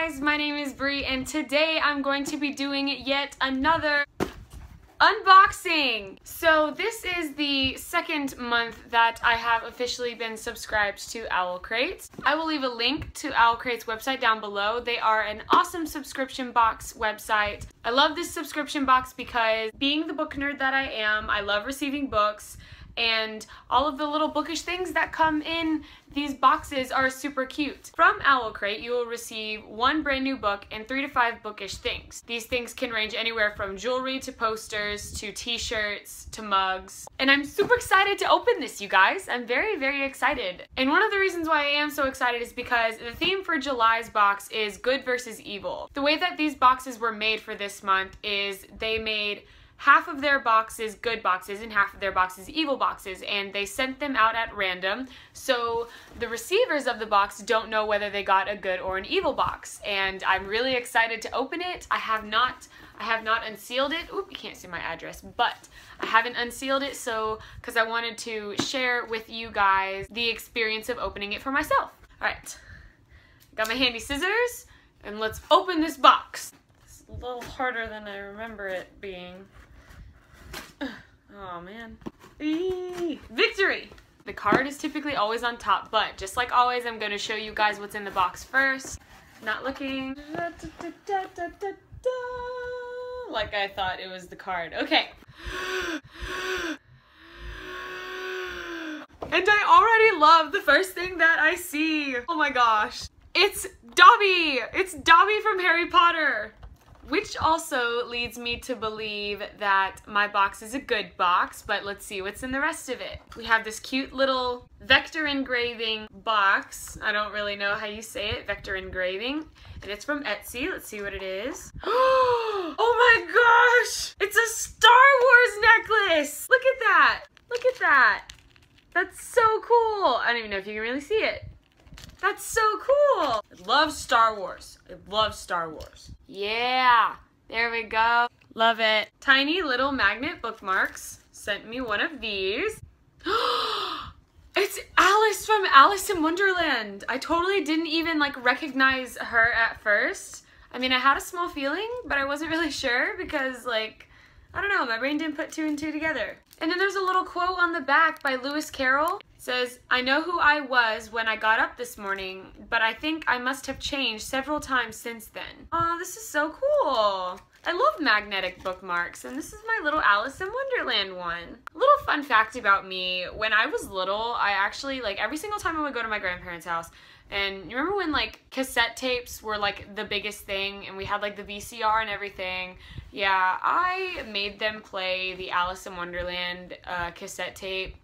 guys, my name is Bre and today I'm going to be doing yet another unboxing. So this is the second month that I have officially been subscribed to Owl Crates. I will leave a link to Owl Crates website down below. They are an awesome subscription box website. I love this subscription box because being the book nerd that I am, I love receiving books and all of the little bookish things that come in these boxes are super cute. From Owl Crate, you will receive one brand new book and three to five bookish things. These things can range anywhere from jewelry to posters to t-shirts to mugs. And I'm super excited to open this, you guys. I'm very, very excited. And one of the reasons why I am so excited is because the theme for July's box is good versus evil. The way that these boxes were made for this month is they made half of their boxes good boxes and half of their boxes evil boxes and they sent them out at random. So the receivers of the box don't know whether they got a good or an evil box and I'm really excited to open it. I have not I have not unsealed it. Oop you can't see my address but I haven't unsealed it so because I wanted to share with you guys the experience of opening it for myself. Alright got my handy scissors and let's open this box. It's a little harder than I remember it being Oh man. Eee. Victory! The card is typically always on top, but just like always, I'm to show you guys what's in the box first. Not looking like I thought it was the card. Okay. And I already love the first thing that I see. Oh my gosh. It's Dobby! It's Dobby from Harry Potter! Which also leads me to believe that my box is a good box, but let's see what's in the rest of it. We have this cute little vector engraving box. I don't really know how you say it, vector engraving. And it's from Etsy. Let's see what it is. oh my gosh! It's a Star Wars necklace! Look at that! Look at that! That's so cool! I don't even know if you can really see it. That's so cool. I love Star Wars. I love Star Wars. Yeah, there we go. Love it. Tiny little magnet bookmarks sent me one of these. it's Alice from Alice in Wonderland. I totally didn't even like recognize her at first. I mean, I had a small feeling, but I wasn't really sure because like, I don't know, my brain didn't put two and two together. And then there's a little quote on the back by Lewis Carroll says, I know who I was when I got up this morning, but I think I must have changed several times since then. Oh, this is so cool. I love magnetic bookmarks, and this is my little Alice in Wonderland one. A little fun fact about me, when I was little, I actually, like, every single time I would go to my grandparents' house, and you remember when, like, cassette tapes were, like, the biggest thing, and we had, like, the VCR and everything? Yeah, I made them play the Alice in Wonderland uh, cassette tape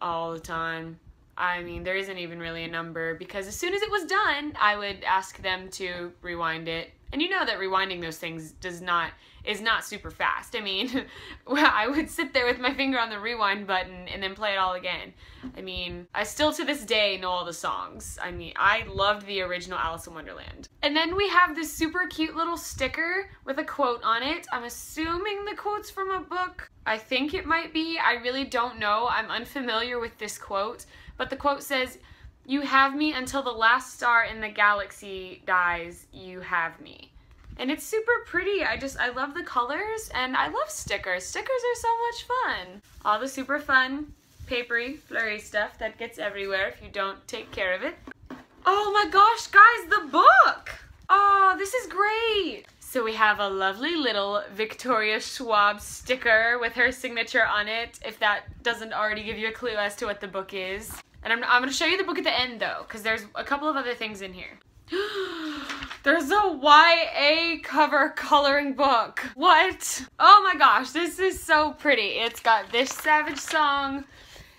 all the time. I mean, there isn't even really a number because as soon as it was done, I would ask them to rewind it. And you know that rewinding those things does not is not super fast. I mean, I would sit there with my finger on the rewind button and then play it all again. I mean, I still to this day know all the songs. I mean, I loved the original Alice in Wonderland. And then we have this super cute little sticker with a quote on it. I'm assuming the quote's from a book. I think it might be. I really don't know. I'm unfamiliar with this quote. But the quote says, you have me until the last star in the galaxy dies, you have me. And it's super pretty. I just, I love the colors and I love stickers. Stickers are so much fun. All the super fun, papery, flurry stuff that gets everywhere if you don't take care of it. Oh my gosh, guys, the book! Oh, this is great! So we have a lovely little Victoria Schwab sticker with her signature on it, if that doesn't already give you a clue as to what the book is. And I'm, I'm going to show you the book at the end though, because there's a couple of other things in here. There's a YA cover coloring book. What? Oh my gosh, this is so pretty. It's got this Savage song,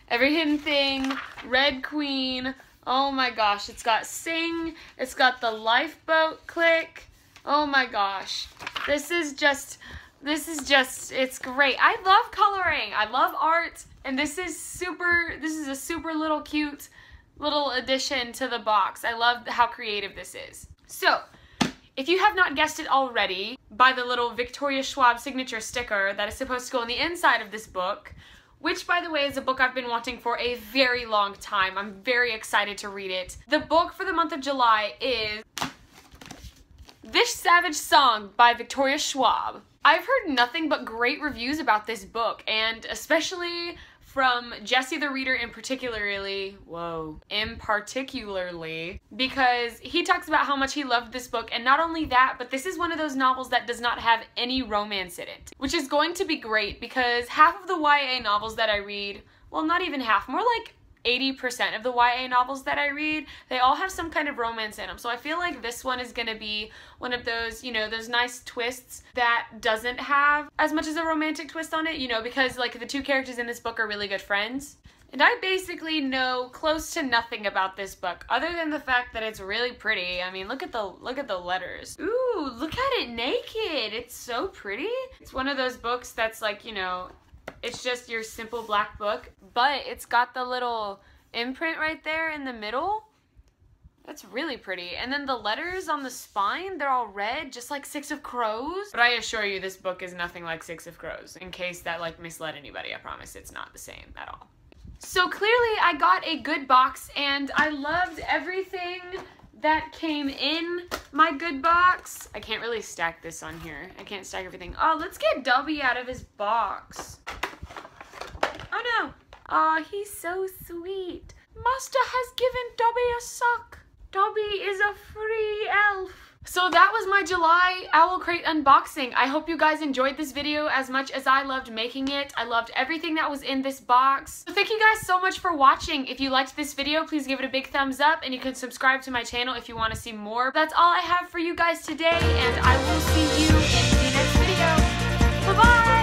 Every Hidden Thing, Red Queen. Oh my gosh, it's got Sing. It's got the Lifeboat Clique. Oh my gosh. This is just, this is just, it's great. I love coloring. I love art. And this is super, this is a super little cute little addition to the box. I love how creative this is. So, if you have not guessed it already by the little Victoria Schwab signature sticker that is supposed to go on the inside of this book, which by the way is a book I've been wanting for a very long time. I'm very excited to read it. The book for the month of July is This Savage Song by Victoria Schwab. I've heard nothing but great reviews about this book, and especially from Jesse the Reader in particularly, whoa, in particularly, because he talks about how much he loved this book, and not only that, but this is one of those novels that does not have any romance in it, which is going to be great because half of the YA novels that I read, well, not even half, more like 80% of the YA novels that I read, they all have some kind of romance in them. So I feel like this one is going to be one of those, you know, those nice twists that doesn't have as much as a romantic twist on it, you know, because like the two characters in this book are really good friends. And I basically know close to nothing about this book other than the fact that it's really pretty. I mean, look at the look at the letters. Ooh, look at it naked. It's so pretty. It's one of those books that's like, you know, it's just your simple black book, but it's got the little imprint right there in the middle. That's really pretty. And then the letters on the spine, they're all red, just like Six of Crows. But I assure you this book is nothing like Six of Crows, in case that like misled anybody. I promise it's not the same at all. So clearly I got a good box and I loved everything that came in my good box. I can't really stack this on here. I can't stack everything. Oh, let's get Dobby out of his box. Oh, he's so sweet. Master has given Dobby a sock. Dobby is a free elf. So that was my July Owl Crate unboxing. I hope you guys enjoyed this video as much as I loved making it. I loved everything that was in this box. So thank you guys so much for watching. If you liked this video, please give it a big thumbs up and you can subscribe to my channel if you want to see more. That's all I have for you guys today and I will see you in the next video. Bye-bye!